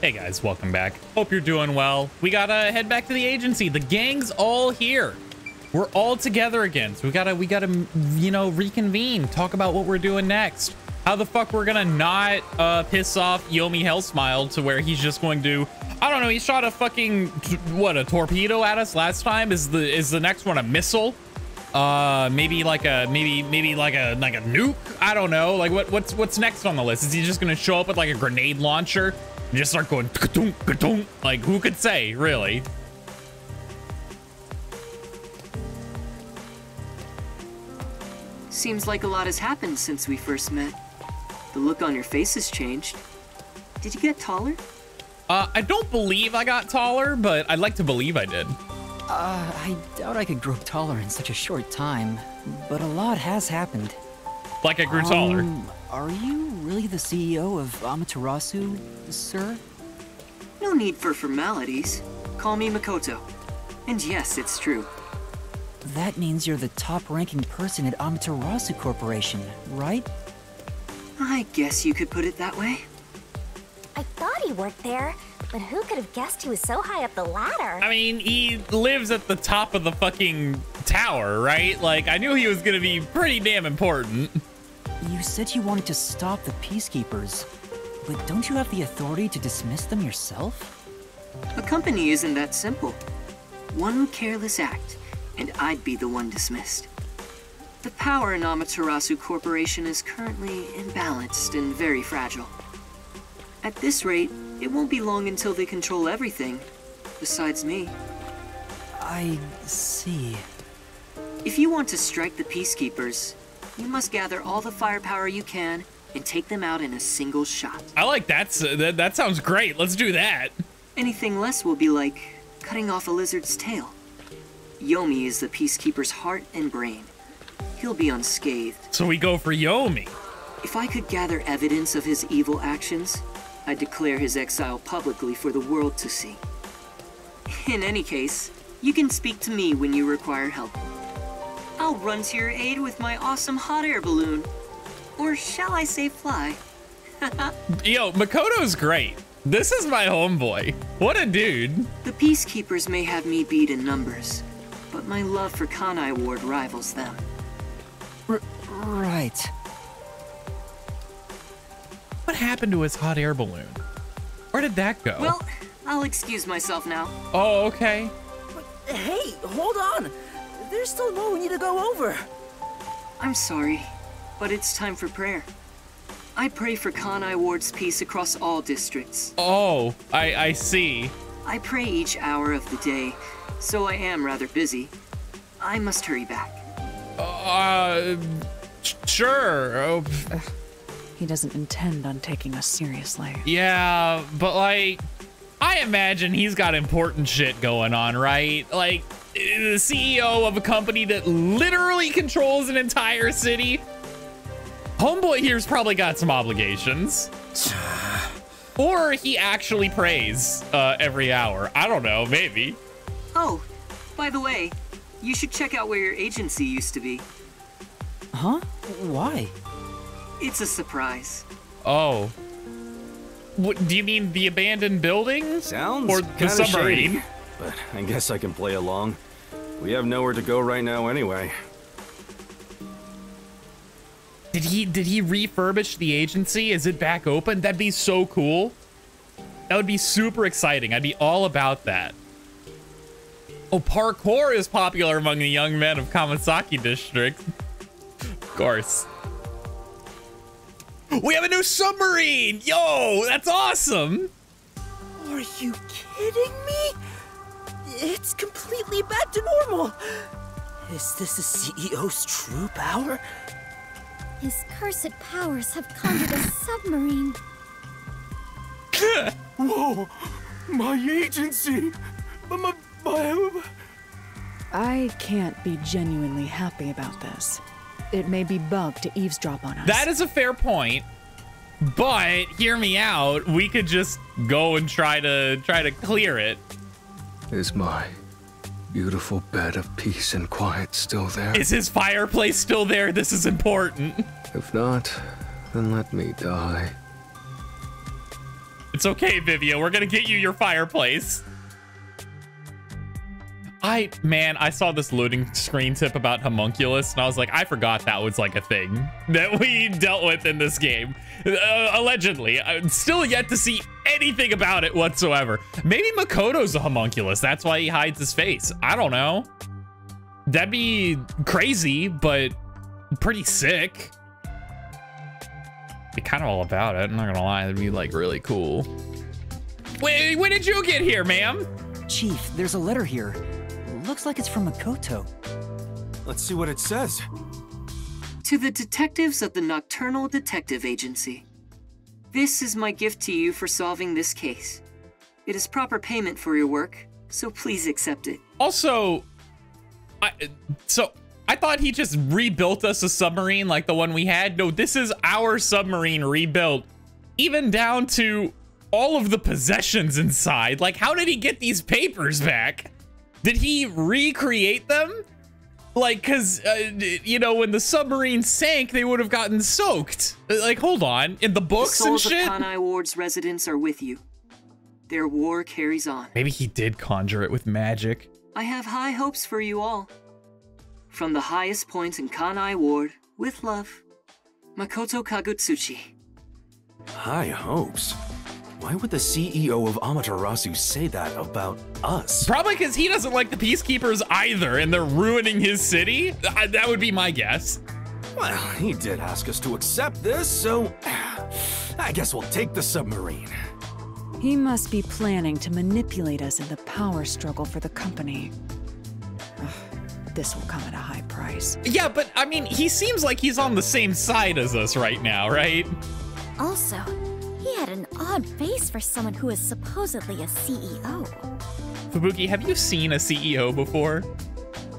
Hey guys, welcome back. Hope you're doing well. We gotta head back to the agency. The gang's all here. We're all together again. So we gotta, we gotta, you know, reconvene, talk about what we're doing next. How the fuck we're gonna not uh, piss off Yomi Hellsmile to where he's just going to, I don't know, he shot a fucking, what, a torpedo at us last time? Is the, is the next one a missile? uh maybe like a maybe maybe like a like a nuke i don't know like what what's what's next on the list is he just gonna show up with like a grenade launcher and just start going like who could say really? Seems like a lot has happened since we first met. The look on your face has changed. Did you get taller? Uh i don't believe i got taller but i'd like to believe i did. Uh, I doubt I could grow taller in such a short time, but a lot has happened. Like I grew um, taller. Are you really the CEO of Amaterasu, sir? No need for formalities. Call me Makoto. And yes, it's true. That means you're the top-ranking person at Amaterasu Corporation, right? I guess you could put it that way. I thought he worked there, but who could have guessed he was so high up the ladder? I mean, he lives at the top of the fucking tower, right? Like, I knew he was gonna be pretty damn important. You said you wanted to stop the Peacekeepers, but don't you have the authority to dismiss them yourself? A company isn't that simple. One careless act, and I'd be the one dismissed. The power in Amaterasu Corporation is currently imbalanced and very fragile. At this rate, it won't be long until they control everything, besides me. I see. If you want to strike the Peacekeepers, you must gather all the firepower you can and take them out in a single shot. I like that. That, that sounds great. Let's do that. Anything less will be like cutting off a lizard's tail. Yomi is the Peacekeeper's heart and brain. He'll be unscathed. So we go for Yomi. If I could gather evidence of his evil actions, I'd declare his exile publicly for the world to see. In any case, you can speak to me when you require help. I'll run to your aid with my awesome hot air balloon. Or shall I say fly? Yo, Makoto's great. This is my homeboy. What a dude. The Peacekeepers may have me beat in numbers, but my love for Kanai Ward rivals them. R right. What happened to his hot air balloon? Where did that go? Well, I'll excuse myself now. Oh, okay. But, hey, hold on. There's still more we need to go over. I'm sorry, but it's time for prayer. I pray for Kanai Ward's peace across all districts. Oh, I, I see. I pray each hour of the day, so I am rather busy. I must hurry back. Uh, sure. Oh. He doesn't intend on taking us seriously. Yeah, but like, I imagine he's got important shit going on, right? Like, the CEO of a company that literally controls an entire city. Homeboy here's probably got some obligations. or he actually prays uh, every hour. I don't know, maybe. Oh, by the way, you should check out where your agency used to be. Huh? Why? It's a surprise. Oh. What, do you mean the abandoned building? Sounds or the submarine? Shady, but I guess I can play along. We have nowhere to go right now anyway. Did he did he refurbish the agency? Is it back open? That'd be so cool. That would be super exciting. I'd be all about that. Oh, parkour is popular among the young men of Kamasaki district. of course. We have a new submarine! Yo, that's awesome! Are you kidding me? It's completely back to normal. Is this the CEO's true power? His cursed powers have conjured a submarine. Whoa! My agency! My, my... I can't be genuinely happy about this. It may be bugged to eavesdrop on us. That is a fair point. But hear me out. We could just go and try to try to clear it. Is my beautiful bed of peace and quiet still there? Is his fireplace still there? This is important. If not, then let me die. It's okay, Vivia. We're gonna get you your fireplace. I, man, I saw this loading screen tip about homunculus, and I was like, I forgot that was like a thing that we dealt with in this game. Uh, allegedly. I'm still yet to see anything about it whatsoever. Maybe Makoto's a homunculus. That's why he hides his face. I don't know. That'd be crazy, but pretty sick. Be kind of all about it. I'm not gonna lie. That'd be like really cool. Wait, when did you get here, ma'am? Chief, there's a letter here. Looks like it's from Makoto. Let's see what it says. To the detectives of the Nocturnal Detective Agency. This is my gift to you for solving this case. It is proper payment for your work, so please accept it. Also, I, so I thought he just rebuilt us a submarine like the one we had. No, this is our submarine rebuilt, even down to all of the possessions inside. Like, how did he get these papers back? Did he recreate them? Like, cause, uh, you know, when the submarine sank, they would have gotten soaked. Like, hold on, in the The books and souls of shit? Kanai Ward's residents are with you. Their war carries on. Maybe he did conjure it with magic. I have high hopes for you all. From the highest point in Kanai Ward, with love, Makoto Kagutsuchi. High hopes. Why would the CEO of Amaterasu say that about us? Probably because he doesn't like the peacekeepers either, and they're ruining his city. I, that would be my guess. Well, he did ask us to accept this, so I guess we'll take the submarine. He must be planning to manipulate us in the power struggle for the company. Ugh, this will come at a high price. Yeah, but I mean, he seems like he's on the same side as us right now, right? Also, he had an odd face for someone who is supposedly a CEO. Fubuki, have you seen a CEO before?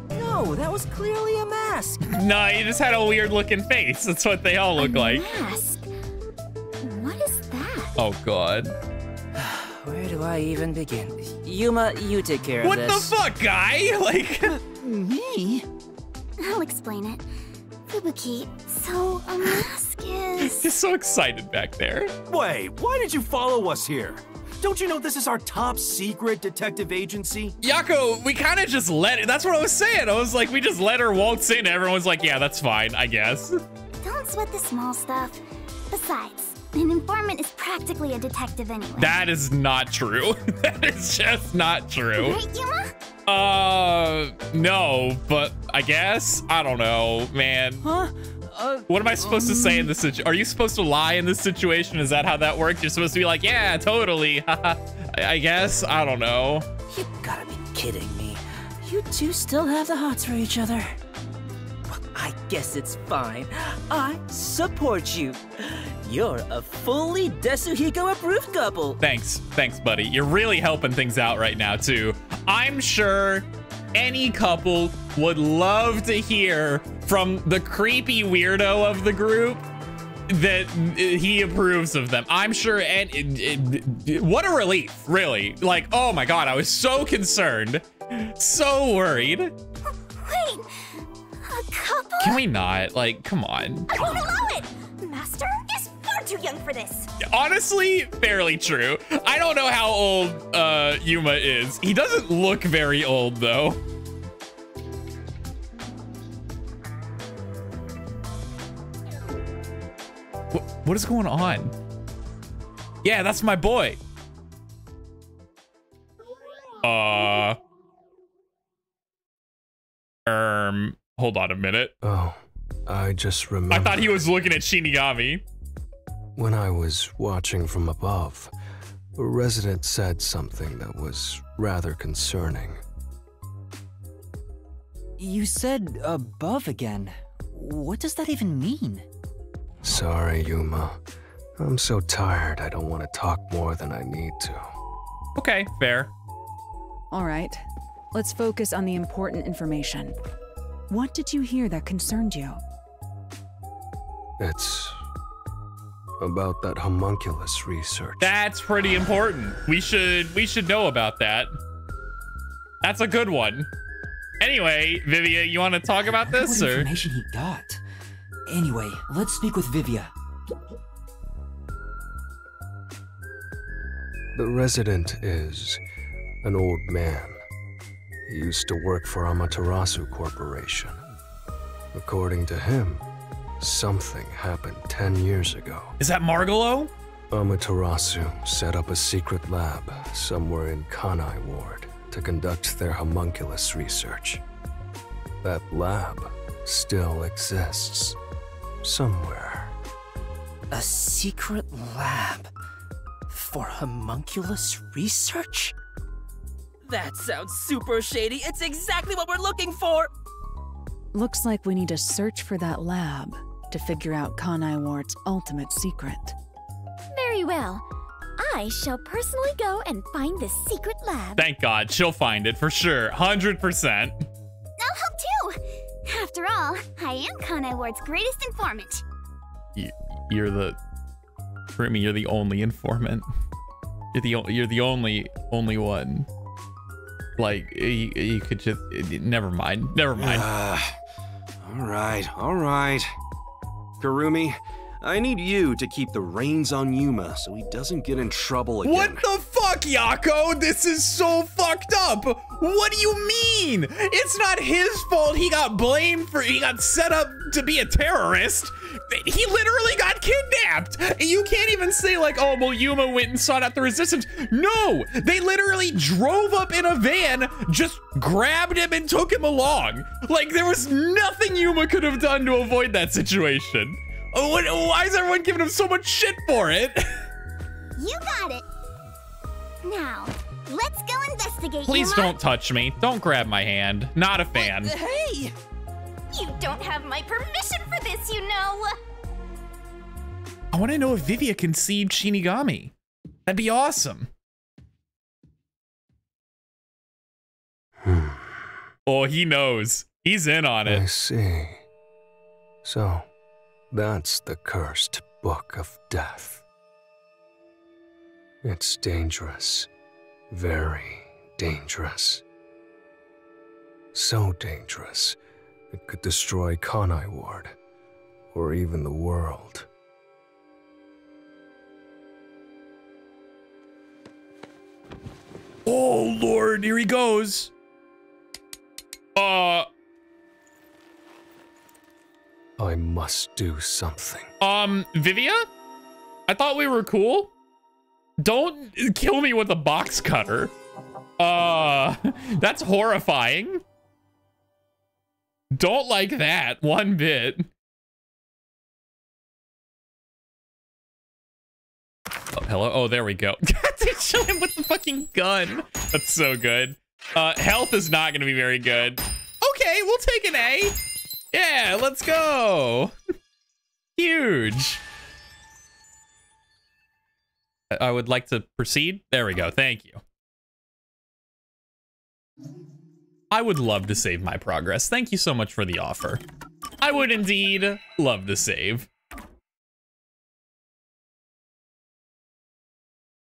No, that was clearly a mask. No, he just had a weird looking face. That's what they all look a like. mask? What is that? Oh god. Where do I even begin? Yuma, you take care What of this. What the fuck, guy? Like, Me? I'll explain it. Fubuki, so a mask is... he's so excited back there. Wait, why did you follow us here? Don't you know this is our top secret detective agency? Yakou, we kind of just let it. That's what I was saying. I was like, we just let her waltz in. Everyone's like, yeah, that's fine, I guess. Don't sweat the small stuff. Besides, an informant is practically a detective anyway. That is not true. that is just not true. Right, Yuma? Uh, no, but I guess I don't know, man. Huh? Uh, What am I supposed to say in this situation? Are you supposed to lie in this situation? Is that how that works? You're supposed to be like, yeah, totally. I I guess I don't know. you gotta be kidding me. You two still have the hots for each other. Well, I guess it's fine. I support you. You're a fully Desuhiko approved couple. Thanks, thanks, buddy. You're really helping things out right now too. I'm sure any couple would love to hear from the creepy weirdo of the group that he approves of them. I'm sure, and it, it- what a relief, really. Like, oh my god, I was so concerned, so worried. Wait, a couple? Can we not? Like, come on. I won't allow it! Master is far too young for this. Honestly, fairly true. I don't know how old uh, Yuma is. He doesn't look very old, though. What, what is going on? Yeah, that's my boy. Uh. Um, hold on a minute. Oh, I just remember. I thought he was looking at Shinigami. When I was watching from above, a resident said something that was rather concerning. You said above again. What does that even mean? Sorry, Yuma. I'm so tired I don't want to talk more than I need to. Okay, fair. All right, let's focus on the important information. What did you hear that concerned you? It's about that homunculus research. That's pretty important. We should we should know about that. That's a good one. Anyway, Vivia, you want to talk about this what or? information he got. Anyway, let's speak with Vivia. The resident is an old man. He used to work for Amaterasu Corporation. According to him, something happened 10 years ago. Is that Margalo? Amaterasu set up a secret lab somewhere in Kanai Ward to conduct their homunculus research. That lab still exists. Somewhere. A secret lab for homunculus research? That sounds super shady. It's exactly what we're looking for. Looks like we need to search for that lab to figure out Kanai Ward's ultimate secret. Very well. I shall personally go and find the secret lab. Thank God, she'll find it for sure. 100%. I'll help too. After all, I am Kanai Ward's greatest informant. You, you're the... Remy, you're the only informant. You're the, o- you're the only, only one. Like, you, you could just... Never mind. Never mind. Ah, all right, all right. Kurumi, I need you to keep the reins on Yuma so he doesn't get in trouble again. What the fuck, Yakou? This is so fucked up. What do you mean? It's not his fault he got blamed for, he got set up to be a terrorist. He literally got kidnapped. You can't even say, like, oh, well, Yuma went and sought out the resistance. No, they literally drove up in a van, just grabbed him and took him along. Like, there was nothing Yuma could have done to avoid that situation. Oh, what, why is everyone giving him so much shit for it? You got it. Now, let's go investigate. Please don't touch me. Don't grab my hand. Not a uh, fan. Uh, hey! You don't have my permission for this, you know. I want to know if Vivia conceived Shinigami. That'd be awesome. Hmm. oh, he knows. He's in on it. I see. So, that's the cursed Book of Death. It's dangerous. Very dangerous. So dangerous, it could destroy Kanai Ward, or even the world. Oh, Lord, here he goes. Uh, I must do something. um, Vivia? I thought we were cool. Don't kill me with a box cutter. Uh, that's horrifying. Don't like that one bit. Oh, hello. Oh, there we go. they show him with the fucking gun. That's so good. Uh, health is not going to be very good. Okay, we'll take an A. Yeah, let's go. Huge. I- would like to proceed. There we go. Thank you. I would love to save my progress. Thank you so much for the offer. I would indeed love to save.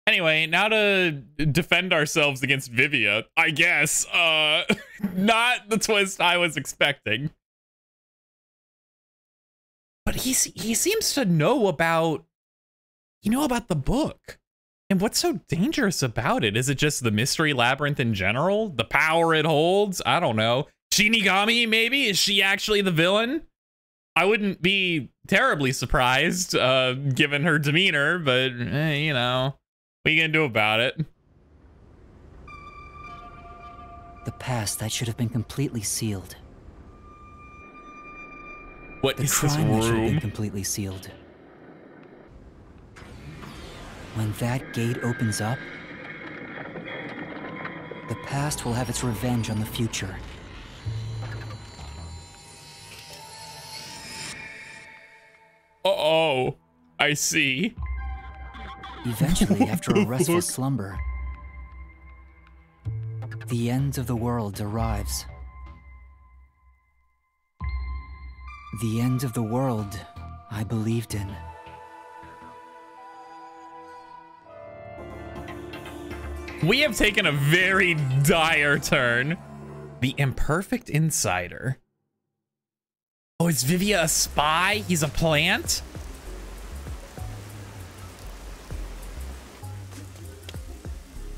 Anyway, now to defend ourselves against Vivia, I guess. Uh, not the twist I was expecting. But he's, he seems to know about, you know about the book. And what's so dangerous about it? Is it just the mystery labyrinth in general? The power it holds? I don't know. Shinigami, maybe? Is she actually the villain? I wouldn't be terribly surprised, uh, given her demeanor, but, eh, you know, what are you gonna do about it? The past that should have been completely sealed. What The is this crime that should have been completely sealed. When that gate opens up, the past will have its revenge on the future. Uh-oh. I see. Eventually, after a restful slumber, the end of the world arrives. The end of the world I believed in. We have taken a very dire turn. The imperfect insider. Oh, is Vivia a spy? He's a plant?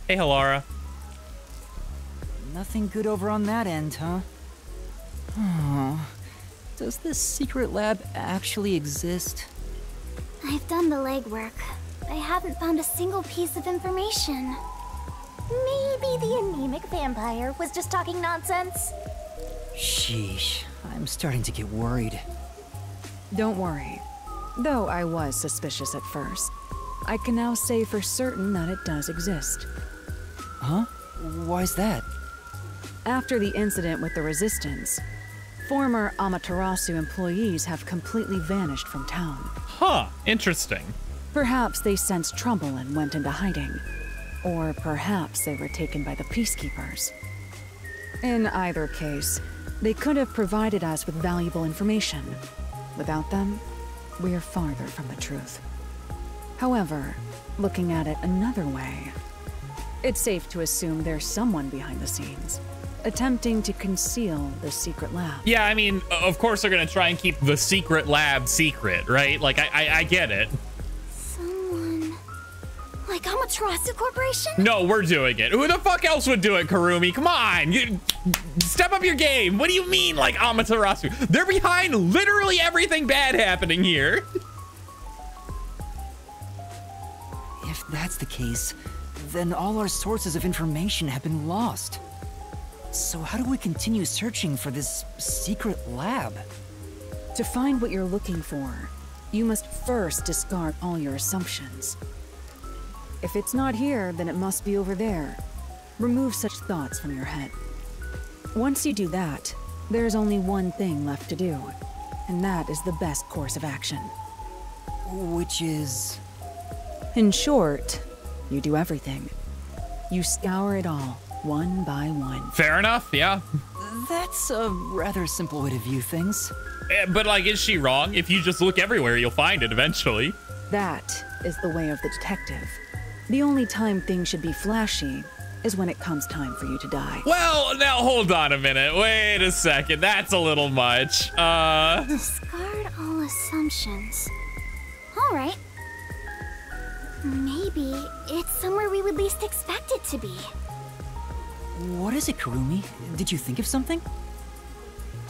Hey, Halara. Nothing good over on that end, huh? Oh, does this secret lab actually exist? I've done the legwork. I haven't found a single piece of information. Maybe the anemic vampire was just talking nonsense. Sheesh, I'm starting to get worried. Don't worry. Though I was suspicious at first, I can now say for certain that it does exist. Huh? Why's that? After the incident with the Resistance, former Amaterasu employees have completely vanished from town. Huh, interesting. Perhaps they sensed trouble and went into hiding. Or perhaps they were taken by the Peacekeepers. In either case, they could have provided us with valuable information. Without them, we're farther from the truth. However, looking at it another way, it's safe to assume there's someone behind the scenes, attempting to conceal the secret lab. Yeah, I mean, of course they're gonna try and keep the secret lab secret, right? Like, I, I, I get it. Someone... Like Amaterasu Corporation? No, we're doing it. Who the fuck else would do it, Kurumi? Come on, you, step up your game. What do you mean, like Amaterasu? They're behind literally everything bad happening here. If that's the case, then all our sources of information have been lost. So how do we continue searching for this secret lab? To find what you're looking for, you must first discard all your assumptions. If it's not here, then it must be over there. Remove such thoughts from your head. Once you do that, there's only one thing left to do, and that is the best course of action. Which is... In short, you do everything. You scour it all, one by one. Fair enough, yeah. That's a rather simple way to view things. Eh, But like, is she wrong? If you just look everywhere, you'll find it eventually. That is the way of the detective. The only time things should be flashy is when it comes time for you to die. Well, now hold on a minute. Wait a second. That's a little much. Uh, Discard all assumptions. Alright. Maybe it's somewhere we would least expect it to be. What is it, Kurumi? Did you think of something?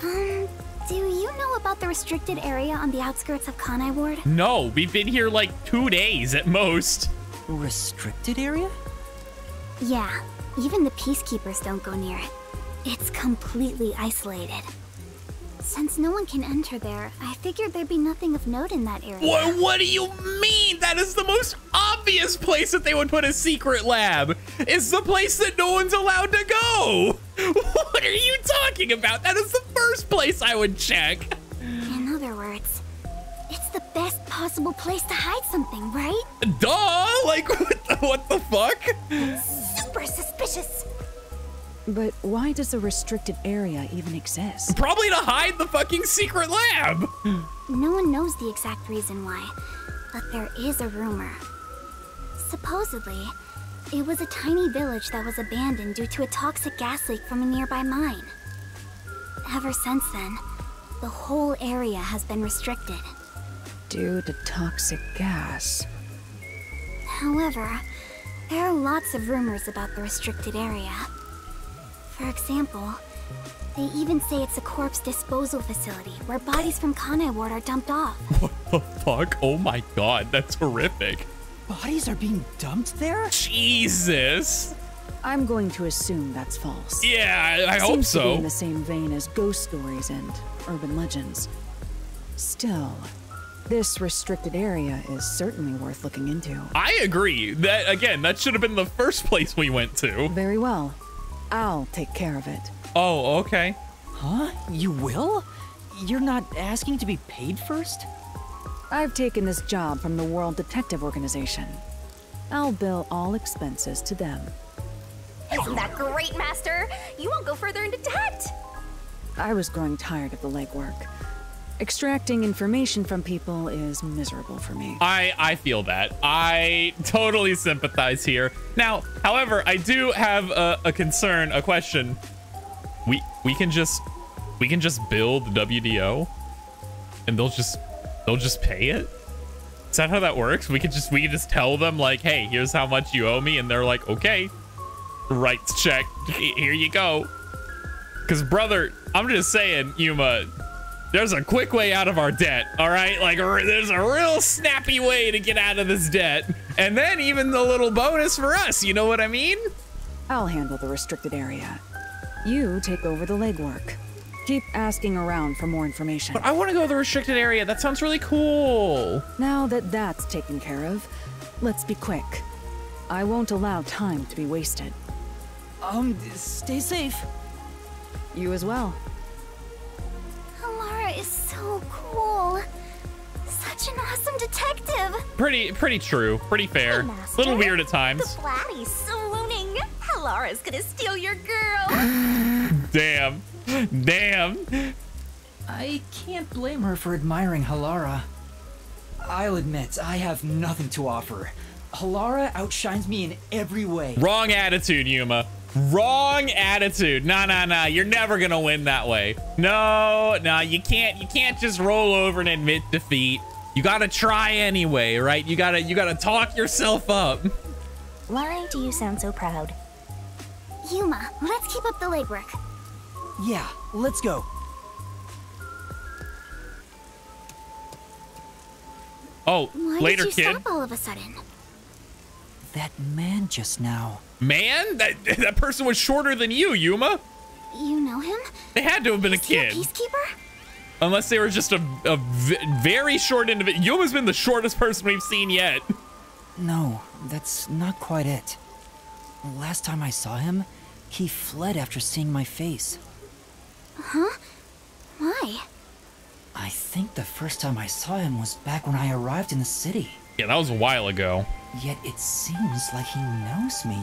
Um, do you know about the restricted area on the outskirts of Kanai Ward? no, we've been here like two days at most. Restricted area? Yeah, even the peacekeepers don't go near it. It's completely isolated. Since no one can enter there, I figured there'd be nothing of note in that area. What, what do you mean? That is the most obvious place that they would put a secret lab. It's the place that no one's allowed to go. What are you talking about? That is the first place I would check. In other words, it's the best possible place to hide something, right? Duh! Like, what the, what the fuck? Super suspicious. But why does a restricted area even exist? Probably to hide the fucking secret lab. No one knows the exact reason why, but there is a rumor. Supposedly, it was a tiny village that was abandoned due to a toxic gas leak from a nearby mine. Ever since then, the whole area has been restricted. Due to toxic gas. However, there are lots of rumors about the restricted area. For example, they even say it's a corpse disposal facility where bodies from Kanai Ward are dumped off. What the fuck? Oh my god, that's horrific. Bodies are being dumped there? Jesus. I'm going to assume that's false. Yeah, I, I hope Seems to be in the same vein as ghost stories and urban legends. Still, this restricted area is certainly worth looking into. I agree. That again, that should have been the first place we went to. Very well. I'll take care of it. Oh, okay. Huh? You will? You're not asking to be paid first? I've taken this job from the World Detective Organization. I'll bill all expenses to them. Isn't that great, Master? You won't go further into debt. I was growing tired of the legwork. Extracting information from people is miserable for me. I I feel that. I totally sympathize here. Now, however, I do have a, a concern, a question. We we can just we can just build WDO, and they'll just they'll just pay it. Is that how that works? We could just we could just tell them like, hey, here's how much you owe me, and they're like, okay. Rights check. Here you go. Because, brother, I'm just saying, Yuma, there's a quick way out of our debt, all right? Like, there's a real snappy way to get out of this debt. And then even the little bonus for us, you know what I mean? I'll handle the restricted area. You take over the legwork. Keep asking around for more information. But I want to go to the restricted area. That sounds really cool. Now that that's taken care of, let's be quick. I won't allow time to be wasted. Um, stay safe. You as well. Halara is so cool. Such an awesome detective. Pretty, pretty true. Pretty fair. Hey, A little weird at times. The Blatty's swooning. Halara's gonna steal your girl. Damn. Damn. I can't blame her for admiring Halara. I'll admit, I have nothing to offer. Halara outshines me in every way. Wrong attitude, Yuma. Wrong attitude. Nah, nah, nah. You're never gonna win that way. No, no, you can't. You can't just roll over and admit defeat. You gotta try anyway, right? You gotta, you gotta talk yourself up. Why do you sound so proud? Yuma, let's keep up the legwork. Yeah, let's go. Oh, Why later, did you kid. stop all of a sudden? That man just now. Man, that that person was shorter than you, Yuma. You know him? They had to have been a Is he kid, peacekeeper? unless they were just a, a v- very short individual. Yuma's been the shortest person we've seen yet. No, that's not quite it. Last time I saw him, he fled after seeing my face. Huh? Why? I think the first time I saw him was back when I arrived in the city. Yeah, that was a while ago. Yet it seems like he knows me.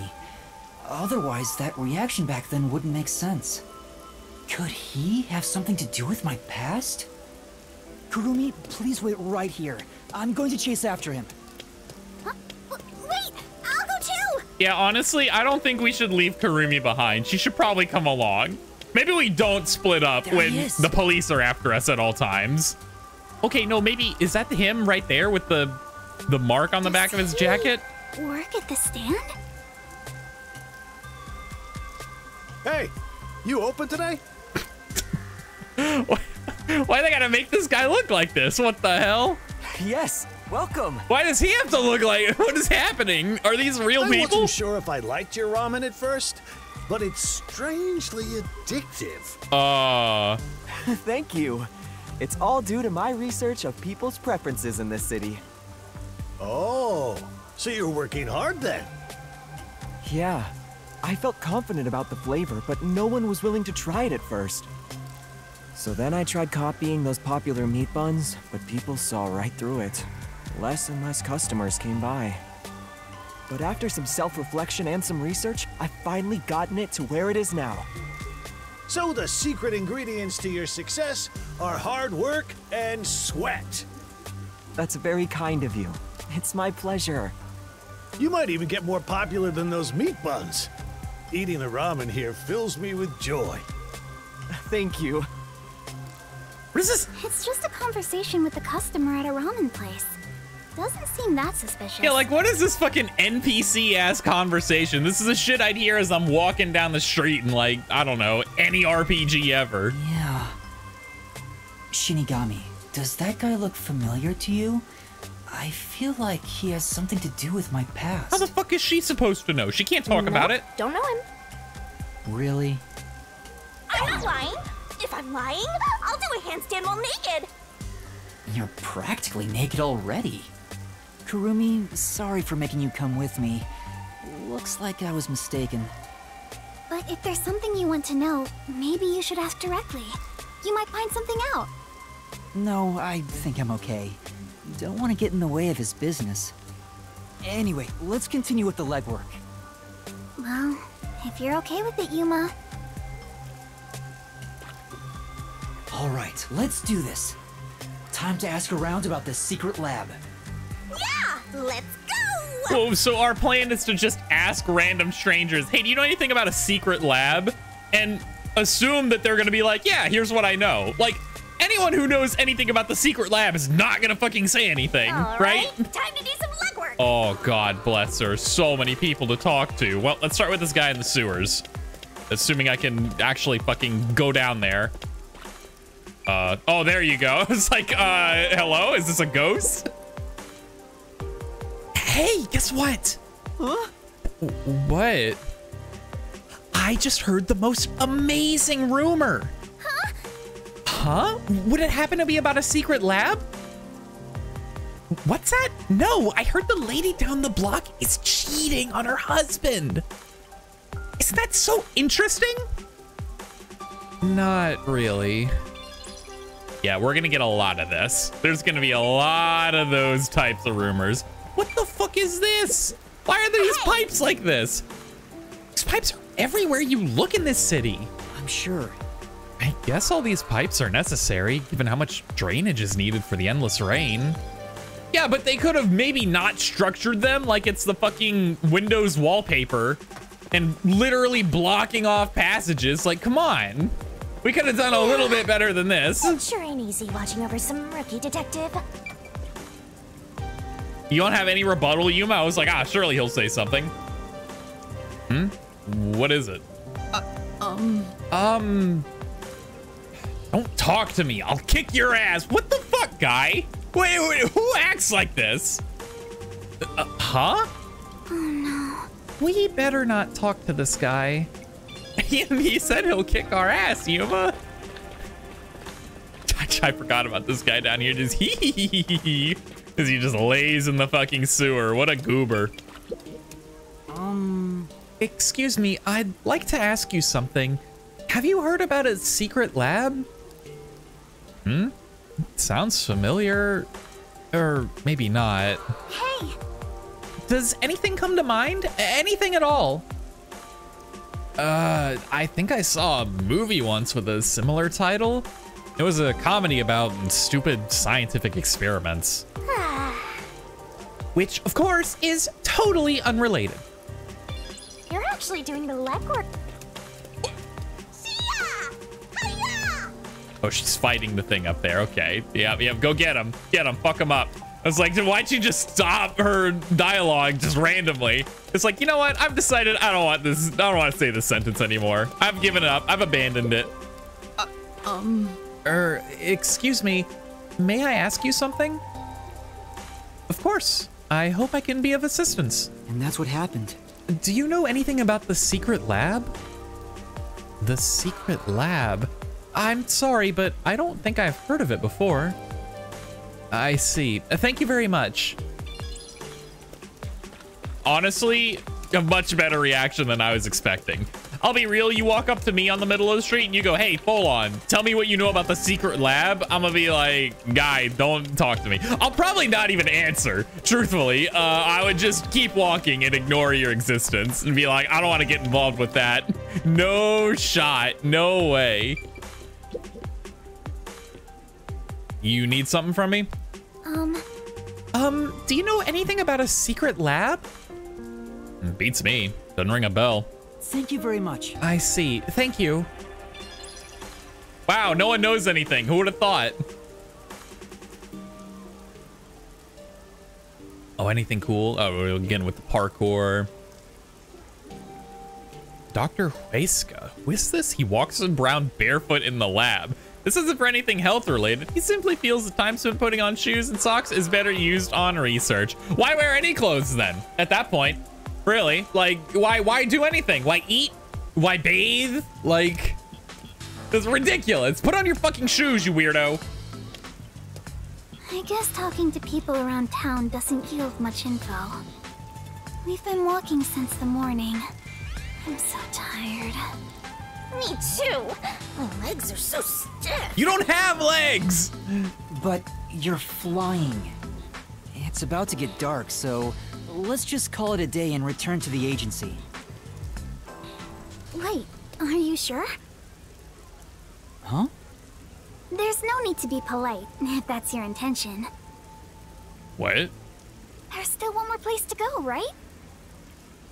Otherwise, that reaction back then wouldn't make sense. Could he have something to do with my past? Kurumi, please wait right here. I'm going to chase after him. W- Wait, I'll go too. Yeah, honestly, I don't think we should leave Kurumi behind. She should probably come along. Maybe we don't split up There he when is. the police are after us at all times. Okay, no, maybe is that him right there with the the mark on the back of his jacket? Work at the stand? Hey, you open today? Why they gotta make this guy look like this? What the hell? Yes, welcome. Why does he have to look like? What is happening? Are these real I people? wasn't sure if I liked your ramen at first, but it's strangely addictive. Uh, Thank you. It's all due to my research of people's preferences in this city. Oh, so you're working hard then? Yeah, I felt confident about the flavor, but no one was willing to try it at first. So then I tried copying those popular meat buns, but people saw right through it. Less and less customers came by. But after some self-reflection and some research, I've finally gotten it to where it is now. So the secret ingredients to your success are hard work and sweat. That's very kind of you. It's my pleasure. You might even get more popular than those meat buns. Eating the ramen here fills me with joy. Thank you. what is this? It's just a conversation with a customer at a ramen place. Doesn't seem that suspicious. Yeah, like what is this fucking NPC ass conversation? This is the shit I'd hear as I'm walking down the street in like, I don't know, any RPG ever. Yeah. Shinigami, does that guy look familiar to you? I feel like he has something to do with my past. How the fuck is she supposed to know? She can't talk about it. Don't know him. Really? I'm not lying. If I'm lying, I'll do a handstand while naked. You're practically naked already. Kurumi, sorry for making you come with me. Looks like I was mistaken. But if there's something you want to know, maybe you should ask directly. You might find something out. No, I think I'm okay. Don't want to get in the way of his business. Anyway, let's continue with the legwork. Well, if you're okay with it, Yuma. All right, let's do this. Time to ask around about the secret lab. Yeah, let's go. Oh, so our plan is to just ask random strangers, hey, do you know anything about a secret lab? And assume that they're gonna be like, yeah, here's what I know. Like, anyone who knows anything about the secret lab is not gonna fucking say anything, All right? right, time to do some legwork. Oh, God bless her. So many people to talk to. Well, let's start with this guy in the sewers. Assuming I can actually fucking go down there. Uh, oh, there you go. It's like, uh, hello? Is this a ghost? Hey, guess what? Huh? What? I just heard the most amazing rumor. Huh? Huh? Would it happen to be about a secret lab? What's that? No, I heard the lady down the block is cheating on her husband. Isn't that so interesting? Not really. Yeah, we're gonna get a lot of this. There's gonna be a lot of those types of rumors. What the fuck is this? Why are these pipes like this? These pipes are everywhere you look in this city. I'm sure. I guess all these pipes are necessary, given how much drainage is needed for the endless rain. Yeah, but they could have maybe not structured them like it's the fucking Windows wallpaper and literally blocking off passages. Like, come on. We could have done a little bit better than this. It sure ain't easy watching over some rookie detective. You don't have any rebuttal, Yuma? I was like, ah, surely he'll say something. Hmm? What is it? Um. Um. Don't talk to me. I'll kick your ass. What the fuck, guy? Wait, wait, who acts like this? Uh, huh? Oh no. We better not talk to this guy. he, said he'll kick our ass, Yuma. I forgot about this guy down here. Just he, as he just lays in the fucking sewer. What a goober. Um. Excuse me, I'd like to ask you something. Have you heard about a secret lab? Hmm? Sounds familiar. Or maybe not. Hey, Does anything come to mind? Anything at all? Uh, I think I saw a movie once with a similar title. It was a comedy about stupid scientific experiments. Which, of course, is totally unrelated. you're actually doing the legwork. Oh, she's fighting the thing up there. Okay. Yeah, yeah, Go get him. Get him. Fuck him up. I was like, then why'd you just stop her dialogue just randomly? It's like, you know what? I've decided I don't want this. I don't want to say this sentence anymore. I've given it up. I've abandoned it. Um. Er, excuse me. May I ask you something? Of course. I hope I can be of assistance. And that's what happened. Do you know anything about the secret lab? The secret lab? I'm sorry, but I don't think I've heard of it before. I see. Uh, Thank you very much. Honestly, a much better reaction than I was expecting. I'll be real, you walk up to me on the middle of the street and you go, hey, full on, tell me what you know about the secret lab. I'm gonna be like, guy, don't talk to me. I'll probably not even answer, truthfully. Uh, I would just keep walking and ignore your existence and be like, I don't want to get involved with that. No shot, no way. You need something from me? Um, Um, do you know anything about a secret lab? Beats me. Doesn't ring a bell. Thank you very much. I see. Thank you. Wow, no one knows anything. Who would have thought? Oh, anything cool? Oh, again with the parkour. Dr. Huesca. Who is this? He walks around barefoot in the lab. This isn't for anything health related. He simply feels the time spent putting on shoes and socks is better used on research. Why wear any clothes then? At that point, really? Like, why why do anything? Why eat? Why bathe? Like, this is ridiculous. Put on your fucking shoes, you weirdo. I guess talking to people around town doesn't yield much info. We've been walking since the morning. I'm so tired. Me too. My legs are so stiff. You don't have legs. But you're flying. It's about to get dark, so let's just call it a day and return to the agency. Wait, are you sure? Huh? There's no need to be polite, if that's your intention. What? There's still one more place to go, right?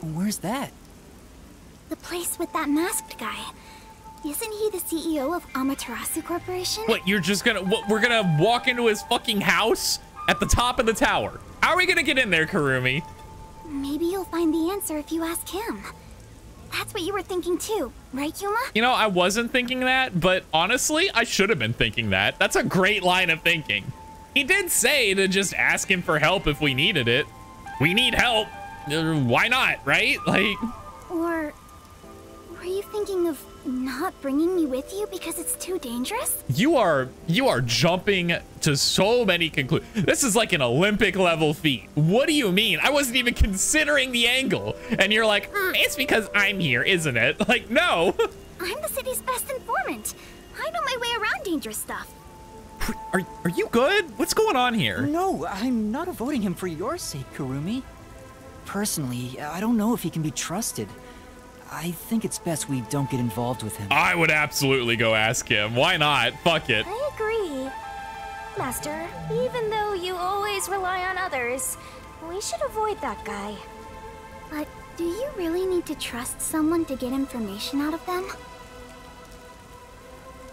Where's that? The place with that masked guy. Isn't he the CEO of Amaterasu Corporation? What, you're just gonna, what, we're gonna walk into his fucking house at the top of the tower. How are we gonna get in there, Kurumi? Maybe you'll find the answer if you ask him. That's what you were thinking too, right, Yuma? You know, I wasn't thinking that, but honestly, I should have been thinking that. That's a great line of thinking. He did say to just ask him for help if we needed it. We need help. Uh, Why not, right? Like, Or thinking of not bringing me with you because it's too dangerous? you are you are jumping to so many conclusions. This is like an Olympic level feat. What do you mean? I wasn't even considering the angle, and you're like, "Mm, it's because I'm here, isn't it? Like, no. I'm the city's best informant. I know my way around dangerous stuff. Are are you good? What's going on here? No, I'm not avoiding him for your sake, Kurumi. Personally, I don't know if he can be trusted. I think it's best we don't get involved with him. I would absolutely go ask him. Why not? Fuck it. I agree. Master, even though you always rely on others, we should avoid that guy. But do you really need to trust someone to get information out of them?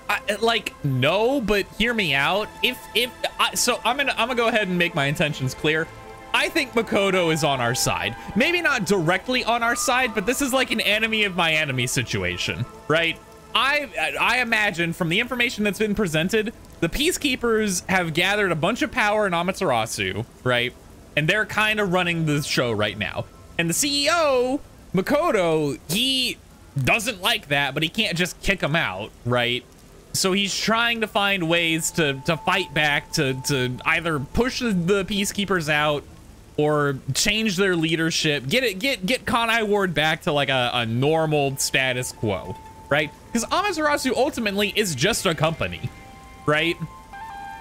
I, like no, but hear me out. If if I, so, I'm gonna I'm gonna go ahead and make my intentions clear. I think Makoto is on our side. Maybe not directly on our side, but this is like an enemy of my enemy situation, right? I I imagine from the information that's been presented, the peacekeepers have gathered a bunch of power in Amaterasu, right? And they're kind of running the show right now. And the CEO, Makoto, he doesn't like that, but he can't just kick them out, right? So he's trying to find ways to to fight back to to either push the peacekeepers out or change their leadership, get it get get Kanai Ward back to like a, a normal status quo, right? Because Amaterasu ultimately is just a company, right?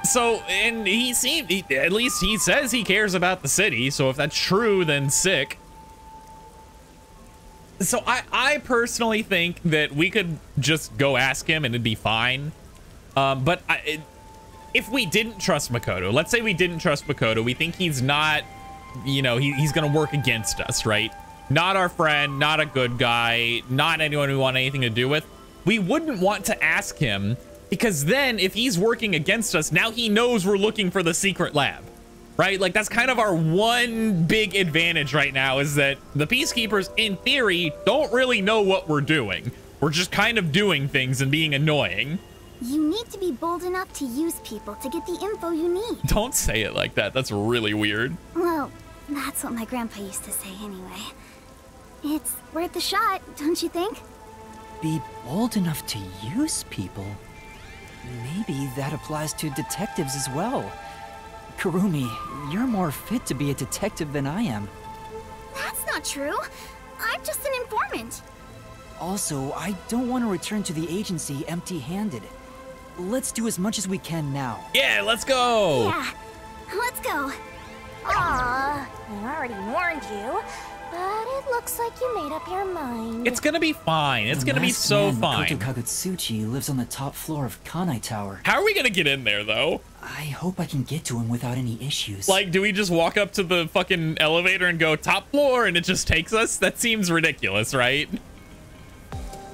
So, and he seemed, at least he says he cares about the city. So if that's true, then sick. So I, I personally think that we could just go ask him and it'd be fine. Um, but I, if we didn't trust Makoto, let's say we didn't trust Makoto, we think he's not, you know, he, he's going to work against us, right? Not our friend, not a good guy, not anyone we want anything to do with. We wouldn't want to ask him because then if he's working against us, now he knows we're looking for the secret lab, right? Like that's kind of our one big advantage right now is that the peacekeepers in theory don't really know what we're doing. We're just kind of doing things and being annoying. You need to be bold enough to use people to get the info you need. Don't say it like that. That's really weird. Well, that's what my grandpa used to say anyway. It's worth a shot, don't you think? Be bold enough to use people? Maybe that applies to detectives as well. Kurumi, you're more fit to be a detective than I am. That's not true. I'm just an informant. Also, I don't want to return to the agency empty-handed. Let's do as much as we can now. Yeah, let's go. Yeah, let's go. Aw, I already warned you, but it looks like you made up your mind. It's gonna be fine. It's The gonna be so man, fine. Makoto Kagutsuchi lives on the top floor of Kanai Tower. How are we gonna get in there though? I hope I can get to him without any issues. Like, do we just walk up to the fucking elevator and go top floor and it just takes us? That seems ridiculous, right?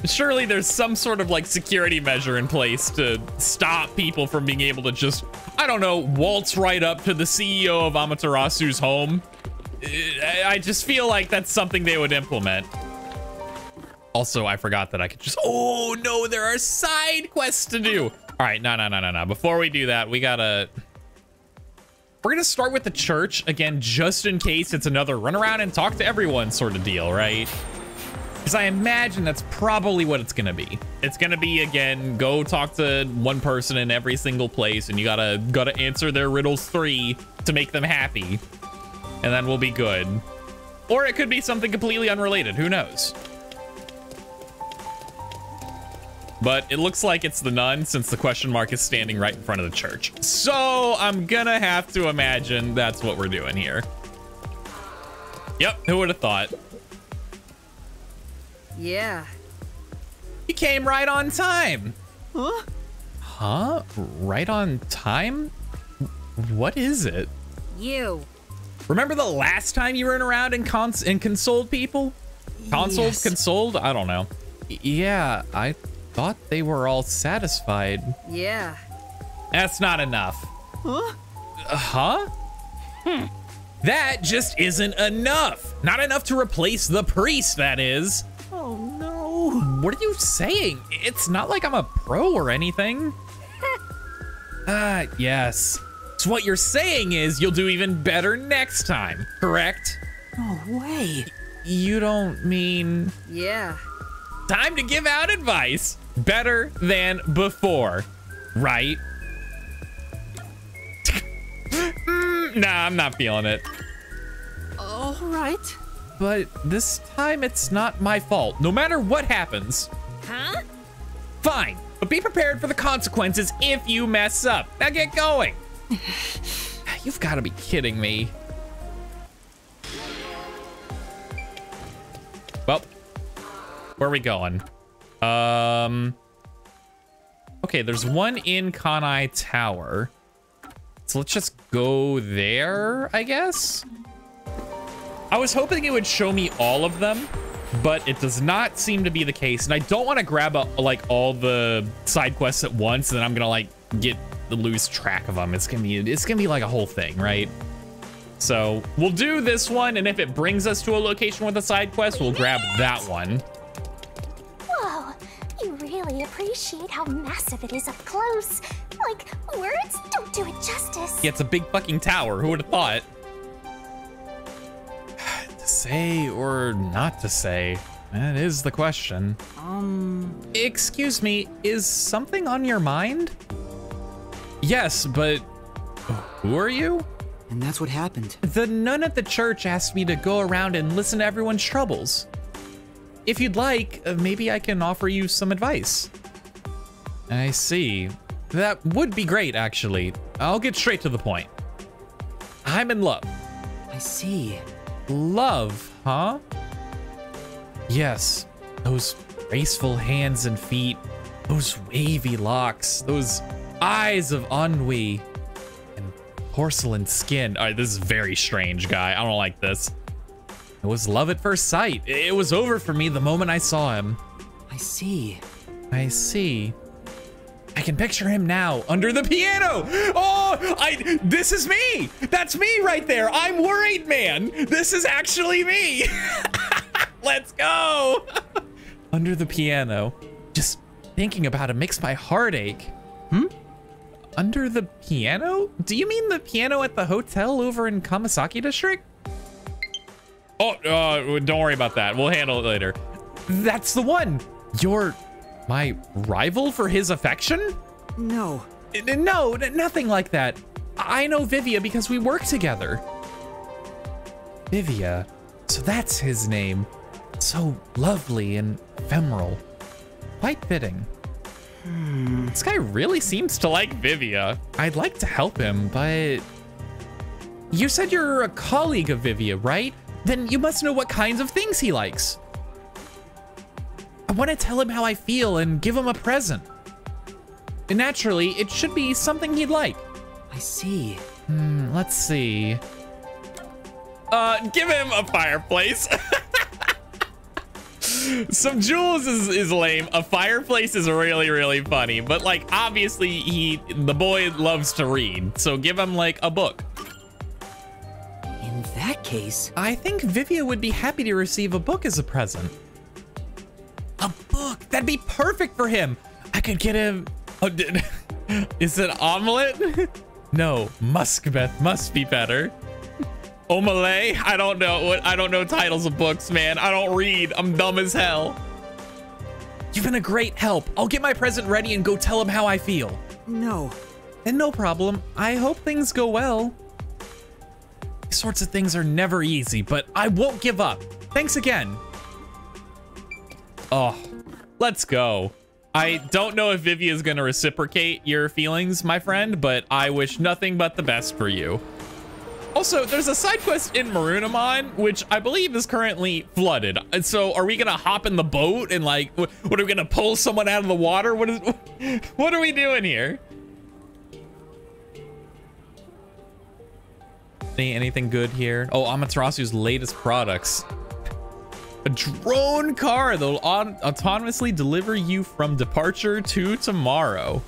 Surely there's some sort of like security measure in place to stop people from being able to just, I don't know, waltz right up to the CEO of Amaterasu's home. I just feel like that's something they would implement. Also, I forgot that I could just, oh no, there are side quests to do. All right, no, no, no, no, no. Before we do that, we gotta, we're gonna start with the church again, just in case it's another run around and talk to everyone sort of deal, right? Because I imagine that's probably what it's gonna be. It's gonna be again, go talk to one person in every single place, and you gotta gotta answer their riddles three to make them happy, and then we'll be good. Or it could be something completely unrelated. Who knows? But it looks like it's the nun since the question mark is standing right in front of the church. So I'm gonna have to imagine that's what we're doing here. Yep, who would have thought? Yeah. He came right on time. Huh? Huh? Right on time? What is it? You. Remember the last time you were around and cons and consoled people? Consoled, Yes. consoled? I don't know. Y- yeah, I thought they were all satisfied. Yeah. That's not enough. Huh? Uh, huh? Hmm. That just isn't enough. Not enough to replace the priest, that is. Oh no. What are you saying? It's not like I'm a pro or anything. Ah, yes. So what you're saying is you'll do even better next time, correct? No way. You don't mean Yeah. time to give out advice. Better than before, right? Mm, nah, I'm not feeling it. All right. But this time it's not my fault, no matter what happens. Huh? Fine, but be prepared for the consequences if you mess up. Now get going. You've got to be kidding me. Well, where are we going? Um. Okay, there's one in Kanai Tower. So let's just go there, I guess. I was hoping it would show me all of them, but it does not seem to be the case. And I don't want to grab like all the side quests at once, and then I'm gonna like get the lose track of them. It's gonna be it's gonna be like a whole thing, right? So we'll do this one, and if it brings us to a location with a side quest, we'll grab that one. Whoa, you really appreciate how massive it is up close. Like, words don't do it justice. Yeah, it's a big fucking tower. Who would have thought? To say or not to say? That is the question. Um, Excuse me, is something on your mind? Yes, but who are you? and that's what happened. The nun at the church asked me to go around and listen to everyone's troubles. If you'd like, uh, maybe I can offer you some advice. I see. That would be great, actually. I'll get straight to the point. I'm in love. I see. Love, huh? Yes, those graceful hands and feet, those wavy locks, those eyes of ennui, and porcelain skin. All right, this is very strange, guy. I don't like this. It was love at first sight. It was over for me the moment I saw him. I see. I see. I can picture him now under the piano. Oh, I this is me. That's me right there. I'm worried, man. This is actually me. Let's go. under the piano. Just thinking about it makes my heart ache. Hmm? Under the piano? Do you mean the piano at the hotel over in Kamasaki district? Oh, uh, don't worry about that. We'll handle it later. That's the one. You're my rival for his affection? No. No, nothing like that. I know Vivia because we work together. Vivia. So that's his name. So lovely and ephemeral. Quite fitting. Hmm. This guy really seems to like Vivia. I'd like to help him, but... You said you're a colleague of Vivia, right? Then you must know what kinds of things he likes. I want to tell him how I feel and give him a present. And naturally, it should be something he'd like. I see. Hmm, let's see. Uh, give him a fireplace. Some jewels is, is lame. A fireplace is really, really funny. But like, obviously, he the boy loves to read. So give him like a book. In that case, I think Vivia would be happy to receive a book as a present. That'd be perfect for him. I could get him. Oh, did, is it omelet? no, Macbeth must be better. Omelette? I don't know what. I don't know titles of books, man. I don't read. I'm dumb as hell. You've been a great help. I'll get my present ready and go tell him how I feel. no. And no problem. I hope things go well. These sorts of things are never easy, but I won't give up. Thanks again. Oh, let's go. I don't know if Vivia is going to reciprocate your feelings, my friend, but I wish nothing but the best for you. Also, there's a side quest in Marunamon, which I believe is currently flooded. And so are we going to hop in the boat and like, what are we going to pull someone out of the water? What is, what are we doing here? Any, anything good here? Oh, Amaterasu's latest products. A drone car that'll aut- autonomously deliver you from departure to tomorrow.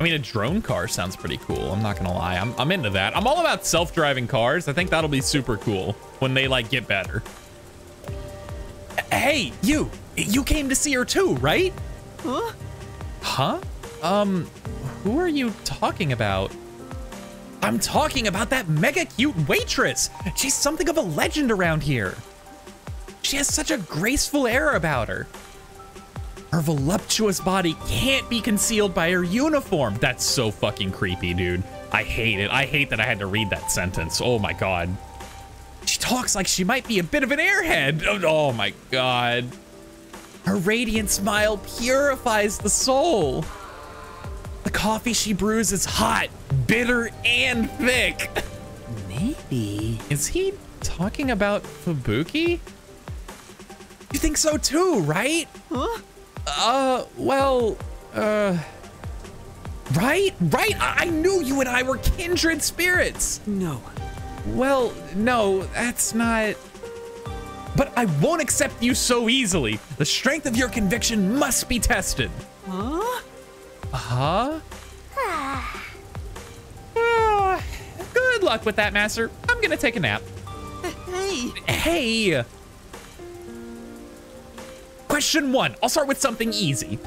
I mean, a drone car sounds pretty cool. I'm not gonna lie. I'm, I'm into that. I'm all about self-driving cars. I think that'll be super cool when they like get better. Hey, you! You came to see her too, right? Huh? Huh? Um, who are you talking about? I'm talking about that mega cute waitress. She's something of a legend around here. She has such a graceful air about her. Her voluptuous body can't be concealed by her uniform. That's so fucking creepy, dude. I hate it. I hate that I had to read that sentence. Oh my god. She talks like she might be a bit of an airhead. Oh, oh my god. Her radiant smile purifies the soul. The coffee she brews is hot, bitter, and thick. Maybe. Is he talking about Fubuki? You think so too, right? Huh? Uh, well, uh, right? Right? I, I knew you and I were kindred spirits. No. Well, no, that's not. But I won't accept you so easily. The strength of your conviction must be tested. Huh? Huh? Ah, good luck with that, Master. I'm gonna take a nap. Hey. Hey! Question one. I'll start with something easy.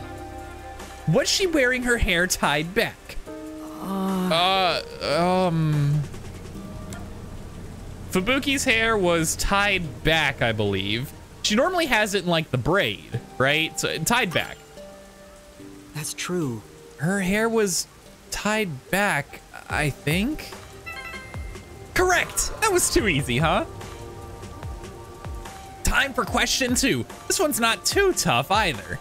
Was she wearing her hair tied back? Uh, um. Fubuki's hair was tied back, I believe. She normally has it in like the braid, right? So tied back. That's true. Her hair was tied back, I think. Correct. That was too easy, huh? Time for question two. This one's not too tough either.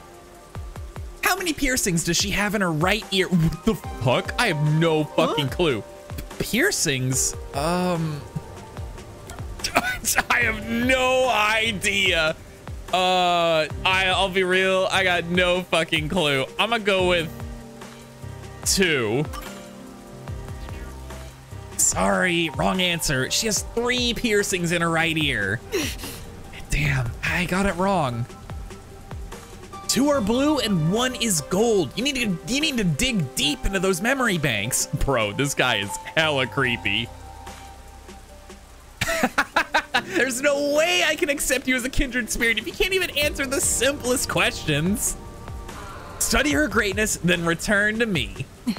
How many piercings does she have in her right ear? What the fuck? I have no fucking clue. Piercings? Um. I have no idea. Uh, I, I'll be real. I got no fucking clue. I'm gonna go with two. Sorry, wrong answer. She has three piercings in her right ear. Damn, I got it wrong. Two are blue and one is gold. You need to you need to dig deep into those memory banks. Bro, this guy is hella creepy. There's no way I can accept you as a kindred spirit if you can't even answer the simplest questions. Study her greatness, then return to me.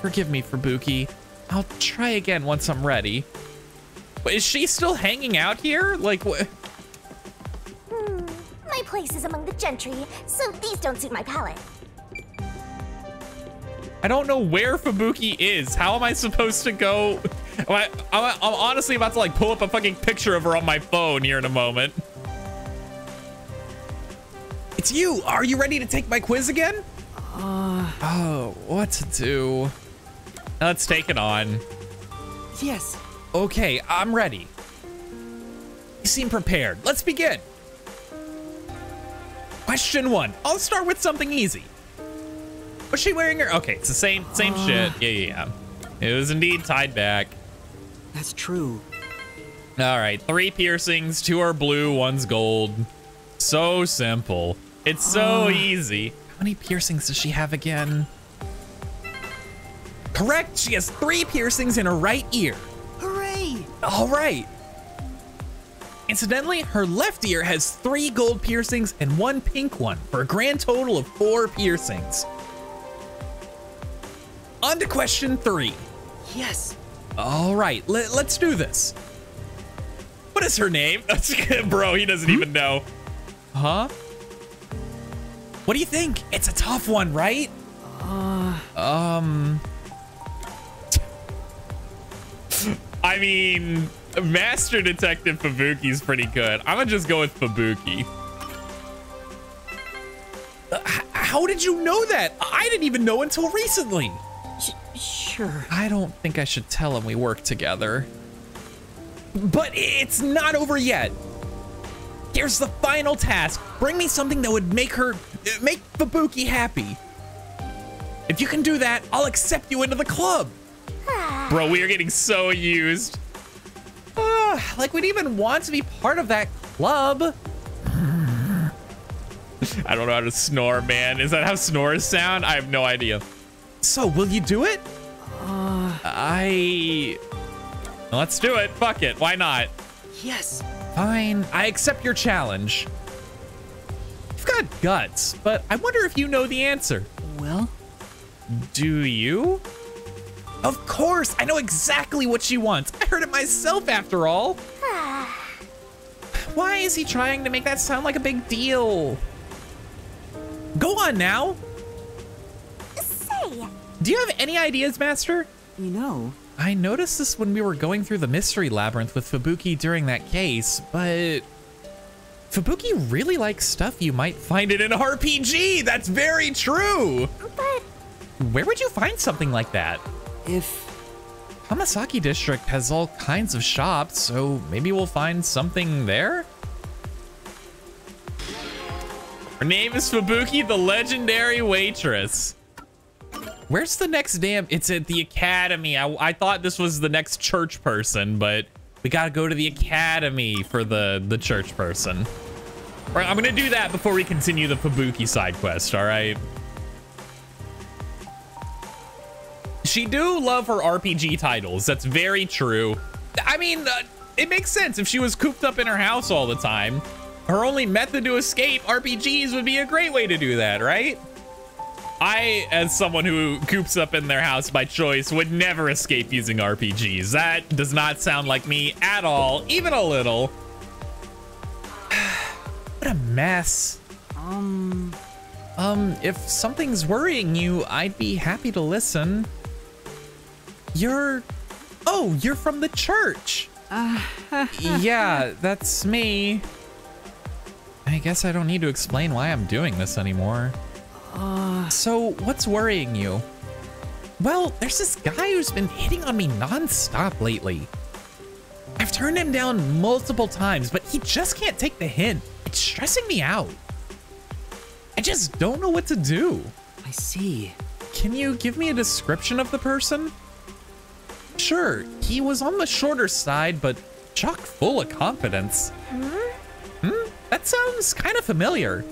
Forgive me, Fubuki. I'll try again once I'm ready. But is she still hanging out here? Like, what? Hmm. My place is among the gentry, so these don't suit my palate. I don't know where Fubuki is. How am I supposed to go? I, I'm, I'm honestly about to like pull up a fucking picture of her on my phone here in a moment. It's you. Are you ready to take my quiz again? Uh, Oh, what to do? Let's take it on. yes. Okay, I'm ready. You seem prepared. Let's begin. Question one. I'll start with something easy. Was she wearing her? Okay, it's the same same Uh. shit. Yeah, yeah, yeah. It was indeed tied back. That's true. All right, three piercings, two are blue, one's gold. So simple. It's so Uh. easy. How many piercings does she have again? Correct, she has three piercings in her right ear. All right. Incidentally, her left ear has three gold piercings and one pink one for a grand total of four piercings. On to question three. Yes. All right, let, us do this. What is her name? Bro, he doesn't even know. Huh? What do you think? It's a tough one, right? Uh, Um. I mean, Master Detective Fubuki's pretty good. I'm gonna just go with Fubuki. Uh, how did you know that? I didn't even know until recently. sure. I don't think I should tell him we work together. But it's not over yet. Here's the final task. Bring me something that would make her, make Fubuki happy. If you can do that, I'll accept you into the club. Bro, we are getting so used. Ah, like we'd even want to be part of that club. I don't know how to snore, man. Is that how snores sound? I have no idea. So, will you do it? Uh, I... Let's do it. Fuck it. Why not? yes. Fine. I accept your challenge. You've got guts, but I wonder if you know the answer. Well, Do you? Of course. I know exactly what she wants. I heard it myself, after all. Why is he trying to make that sound like a big deal? Go on now. Say, Do you have any ideas, Master? you know, I noticed this when we were going through the mystery labyrinth with Fubuki during that case, but Fubuki really likes stuff you might find it in an RPG. That's very true. but Where would you find something like that? If Hamasaki District has all kinds of shops, so maybe we'll find something there? Her name is Fubuki, the legendary waitress. Where's the next damn? It's at the academy. I, I thought this was the next church person, but we gotta go to the academy for the, the church person. All right, I'm gonna do that before we continue the Fubuki side quest, all right? She do love her RPG titles. That's very true. I mean, uh, it makes sense if she was cooped up in her house all the time. Her only method to escape RPGs would be a great way to do that, right? I, as someone who coops up in their house by choice, would never escape using RPGs. That does not sound like me at all, even a little. what a mess. um Um, if something's worrying you, I'd be happy to listen. You're. Oh, you're from the church. Uh, yeah, that's me. I guess I don't need to explain why I'm doing this anymore. Uh. so, what's worrying you? Well, there's this guy who's been hitting on me nonstop lately. I've turned him down multiple times, but he just can't take the hint. It's stressing me out. I just don't know what to do. I see. Can you give me a description of the person? Sure, he was on the shorter side, but chock full of confidence. Hmm? Hmm? That sounds kind of familiar.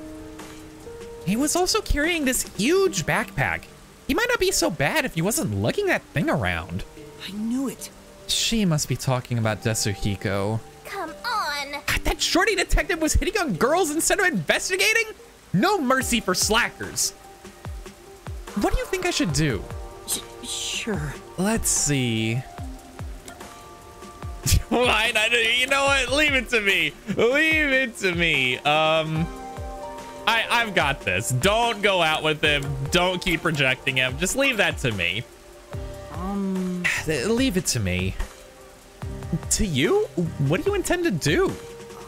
He was also carrying this huge backpack. He might not be so bad if he wasn't lugging that thing around. I knew it. She must be talking about Desuhiko. come on. That shorty detective was hitting on girls instead of investigating? No mercy for slackers. What do you think I should do? Sh- sure. Let's see. Why not? You know what? Leave it to me. Leave it to me. Um, I I've got this. Don't go out with him. Don't keep rejecting him. Just leave that to me. Um Leave it to me. To you? What do you intend to do?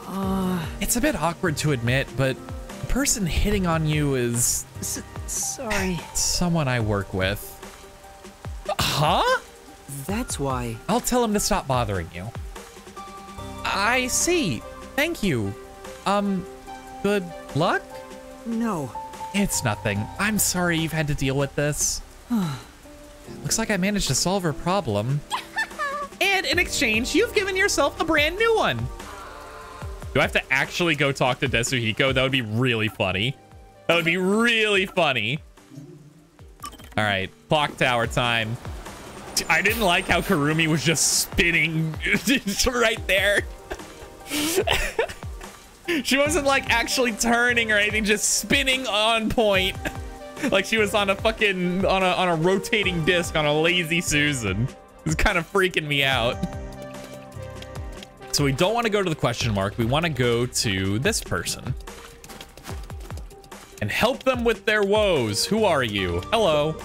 uh It's a bit awkward to admit, but the person hitting on you is s- sorry. someone I work with. Huh? That's why. I'll tell him to stop bothering you. I see. Thank you. Um, good luck? No. It's nothing. I'm sorry you've had to deal with this. Looks like I managed to solve her problem. and in exchange, you've given yourself a brand new one. Do I have to actually go talk to Desuhiko? That would be really funny. That would be really funny. All right, clock tower time. I didn't like how Kurumi was just spinning right there. she wasn't like actually turning or anything, just spinning on point. like she was on a fucking on a on a rotating disc on a lazy Susan. It's kind of freaking me out. So we don't want to go to the question mark. We want to go to this person and help them with their woes. Who are you? Hello.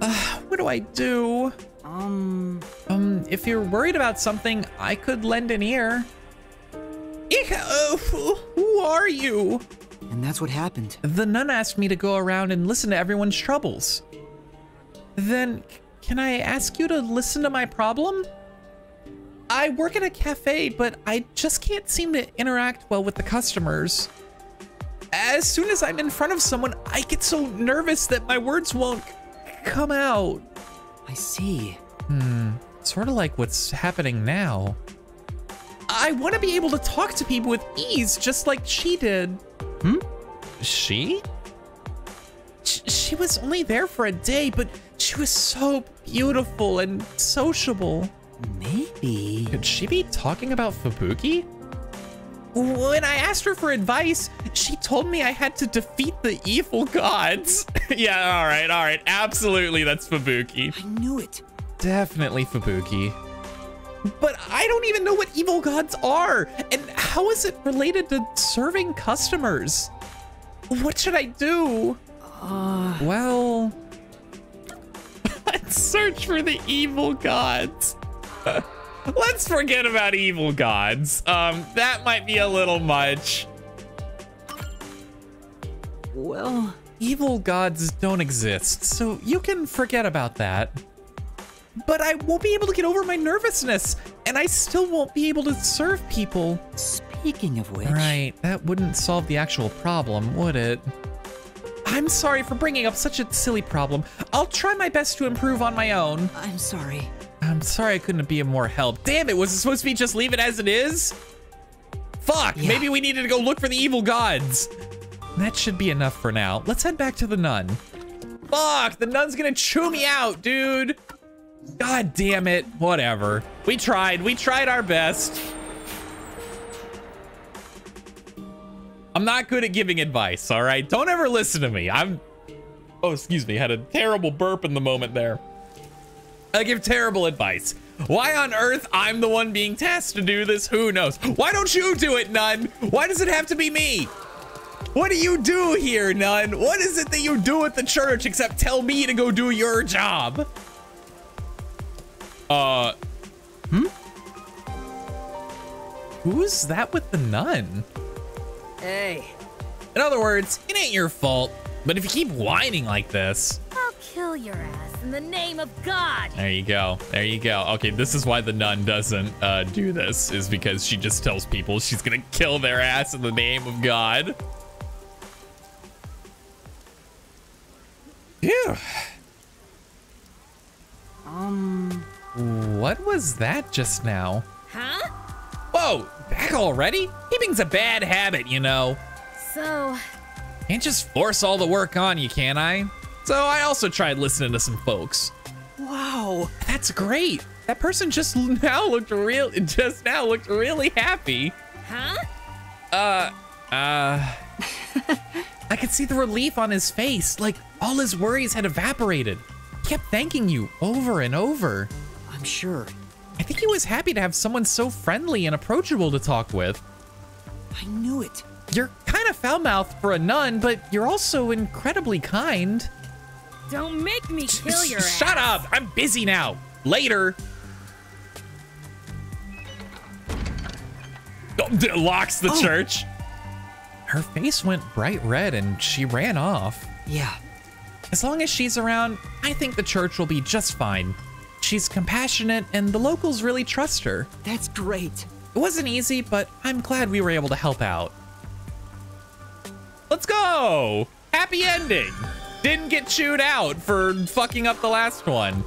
Uh, what do I do? Um Um, if you're worried about something, I could lend an ear. Eek, uh, who who are you? and that's what happened. The nun asked me to go around and listen to everyone's troubles. Then, can I ask you to listen to my problem? I work at a cafe, but I just can't seem to interact well with the customers. As soon as I'm in front of someone, I get so nervous that my words won't come out. I see. Hmm, sort of like what's happening now. I want to be able to talk to people with ease, just like she did. Hmm? She? Sh- She was only there for a day, but she was so beautiful and sociable. Maybe. Could she be talking about Fubuki? When I asked her for advice, she told me I had to defeat the evil gods. yeah, all right, all right. Absolutely, that's Fubuki. I knew it. Definitely Fubuki. But I don't even know what evil gods are. And how is it related to serving customers? What should I do? Uh, Well, let's search for the evil gods. let's forget about evil gods. Um, that might be a little much. well, Evil gods don't exist, so you can forget about that. But I won't be able to get over my nervousness, and I still won't be able to serve people. speaking of which. Right, that wouldn't solve the actual problem, would it? I'm sorry for bringing up such a silly problem. I'll try my best to improve on my own. I'm sorry. I'm sorry I couldn't be of more help. Damn it, was it supposed to be just leave it as it is? Fuck, Yeah. maybe we needed to go look for the evil gods. That should be enough for now. Let's head back to the nun. Fuck, the nun's gonna chew me out, dude. God damn it, whatever. We tried, we tried our best. I'm not good at giving advice, all right? Don't ever listen to me. I'm, oh, excuse me, had a terrible burp in the moment there. I give terrible advice. Why on earth I'm the one being tasked to do this? Who knows? Why don't you do it, Nun? Why does it have to be me? What do you do here, Nun? What is it that you do at the church except tell me to go do your job? Uh, hmm? Who's that with the nun? Hey. In other words, it ain't your fault. But if you keep whining like this, I'll kill your ass in the name of God. There you go. There you go. Okay, this is why the nun doesn't uh, do this, is because she just tells people she's gonna kill their ass in the name of God. Phew. Um, What was that just now? Huh? Whoa, back already? Keeping's a bad habit, you know. So, Can't just force all the work on you, can I? So I also tried listening to some folks. wow. That's great. That person just now looked real just now looked really happy. huh? Uh uh I could see the relief on his face, like all his worries had evaporated. He kept thanking you over and over. I'm sure. I think he was happy to have someone so friendly and approachable to talk with. I knew it. You're foul-mouthed for a nun, but you're also incredibly kind. Don't make me kill your ass. Shut up! I'm busy now. Later. Oh, locks the Oh. church. Her face went bright red and she ran off. Yeah. As long as she's around, I think the church will be just fine. She's compassionate and the locals really trust her. That's great. It wasn't easy, but I'm glad we were able to help out. Let's go! Happy ending! Didn't get chewed out for fucking up the last one.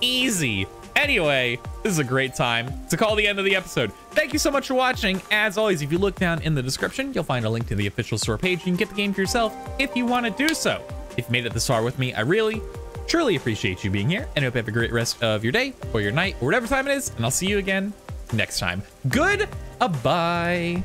Easy. Anyway, this is a great time to call the end of the episode. Thank you so much for watching. As always, if you look down in the description, you'll find a link to the official store page. You can get the game for yourself if you want to do so. If you made it this far with me, I really, truly appreciate you being here and hope you have a great rest of your day or your night or whatever time it is. And I'll see you again next time. Good. bye.